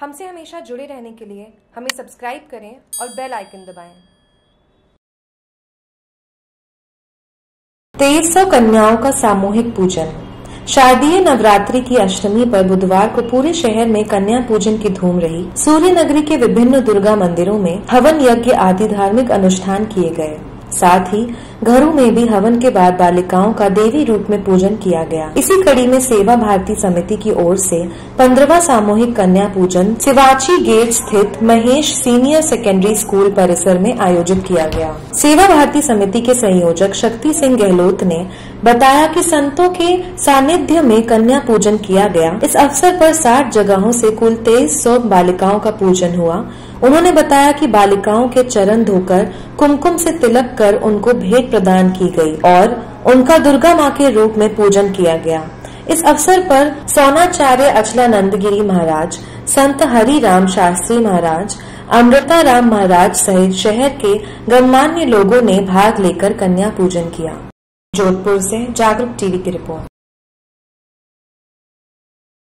हमसे हमेशा जुड़े रहने के लिए हमें सब्सक्राइब करें और बेल आइकन दबाएँ। तेईस सौ कन्याओं का सामूहिक पूजन। शारदीय नवरात्रि की अष्टमी पर बुधवार को पूरे शहर में कन्या पूजन की धूम रही। सूर्य नगरी के विभिन्न दुर्गा मंदिरों में हवन यज्ञ आदि धार्मिक अनुष्ठान किए गए। साथ ही घरों में भी हवन के बाद बालिकाओं का देवी रूप में पूजन किया गया। इसी कड़ी में सेवा भारती समिति की ओर से पंद्रवा सामूहिक कन्या पूजन सिवाची गेट स्थित महेश सीनियर सेकेंडरी स्कूल परिसर में आयोजित किया गया। सेवा भारती समिति के संयोजक शक्ति सिंह गहलोत ने बताया कि संतों के सानिध्य में कन्या पूजन किया गया। इस अवसर पर साठ जगहों से कुल तेईस सौ बालिकाओं का पूजन हुआ। उन्होंने बताया कि बालिकाओं के चरण धोकर, कुमकुम से तिलक कर उनको भेंट प्रदान की गई और उनका दुर्गा माँ के रूप में पूजन किया गया। इस अवसर पर सोनाचार्य अचलानंद गिरी महाराज, संत हरि राम शास्त्री महाराज अमृता राम महाराज सहित शहर के गणमान्य लोगों ने भाग लेकर कन्या पूजन किया। जोधपुर से जागरूक टीवी की रिपोर्ट।